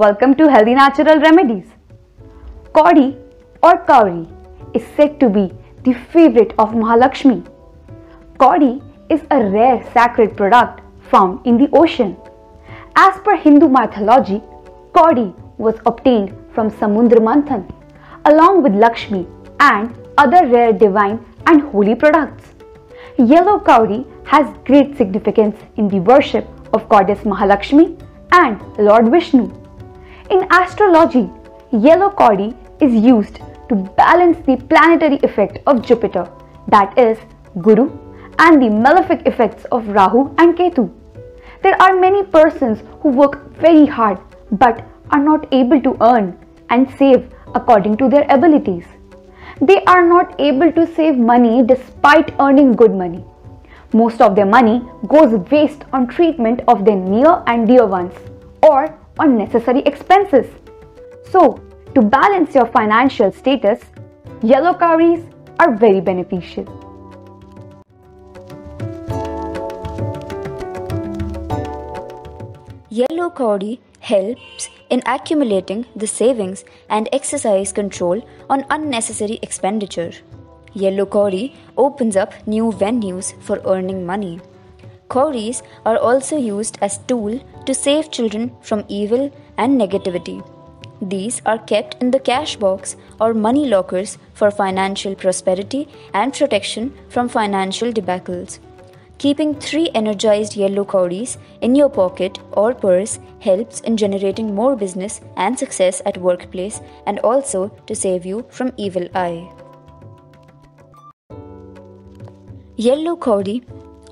Welcome to Healthy Natural Remedies. Kauri or Kauri is said to be the favorite of Mahalakshmi. Kauri is a rare sacred product found in the ocean. As per Hindu mythology, Kauri was obtained from Samudra Manthan along with Lakshmi and other rare divine and holy products. Yellow Kauri has great significance in the worship of goddess Mahalakshmi and Lord Vishnu. In astrology, yellow kauri is used to balance the planetary effect of Jupiter, that is, Guru, and the malefic effects of Rahu and Ketu. There are many persons who work very hard but are not able to earn and save according to their abilities. They are not able to save money despite earning good money. Most of their money goes waste on treatment of their near and dear ones or on necessary expenses. So, to balance your financial status, yellow kauris are very beneficial. Yellow kauri helps in accumulating the savings and exercise control on unnecessary expenditure. Yellow kauri opens up new venues for earning money. Kauris are also used as tool to save children from evil and negativity. These are kept in the cash box or money lockers for financial prosperity and protection from financial debacles. Keeping three energized yellow kauris in your pocket or purse helps in generating more business and success at workplace and also to save you from evil eye. Yellow kauri,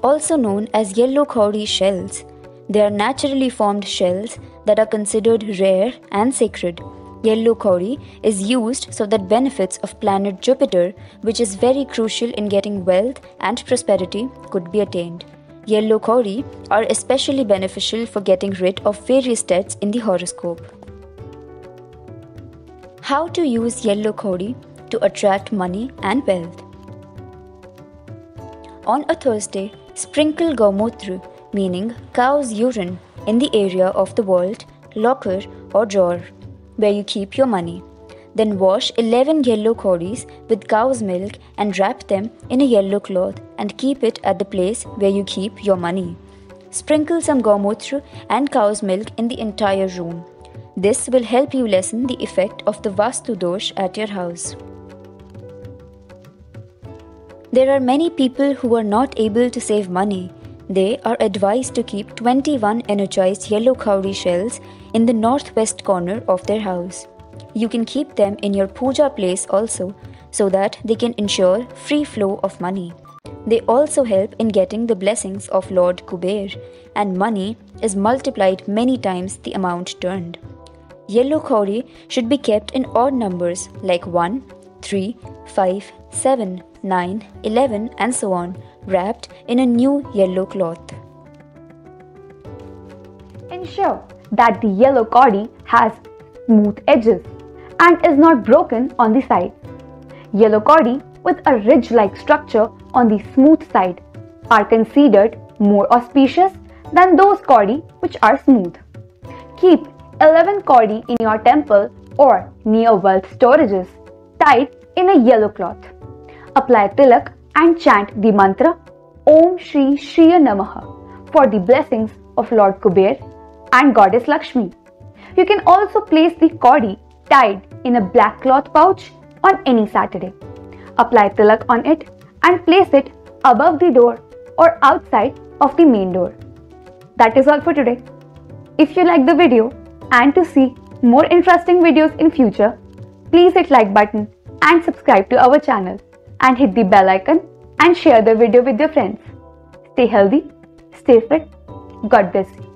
also known as yellow kauri shells, they are naturally formed shells that are considered rare and sacred. Yellow kauri is used so that benefits of planet Jupiter, which is very crucial in getting wealth and prosperity, could be attained. Yellow kauri are especially beneficial for getting rid of various debts in the horoscope. How to use yellow kauri to attract money and wealth. On a Thursday, sprinkle Gaumutra, meaning cow's urine, in the area of the vault, locker, or drawer where you keep your money. Then wash 11 yellow kauris with cow's milk and wrap them in a yellow cloth and keep it at the place where you keep your money. Sprinkle some gaumutra and cow's milk in the entire room. This will help you lessen the effect of the Vastu dosh at your house. There are many people who are not able to save money. They are advised to keep 21 energized yellow cowrie shells in the northwest corner of their house. You can keep them in your puja place also so that they can ensure free flow of money. They also help in getting the blessings of Lord Kuber, and money is multiplied many times the amount turned. Yellow cowrie should be kept in odd numbers like 1, 3, 5, 7, 9, 11, and so on, wrapped in a new yellow cloth. Ensure that the yellow kauri has smooth edges and is not broken on the side. Yellow kauri with a ridge-like structure on the smooth side are considered more auspicious than those kauri which are smooth. Keep 11 kauri in your temple or near wealth storages tied in a yellow cloth. Apply tilak and chant the mantra Om Shri Shriya Namaha for the blessings of Lord Kuber and Goddess Lakshmi. You can also place the kauri tied in a black cloth pouch on any Saturday. Apply tilak on it and place it above the door or outside of the main door. That is all for today. If you like the video and to see more interesting videos in future, please hit like button and subscribe to our channel and hit the bell icon and share the video with your friends. Stay healthy, stay fit. God bless you.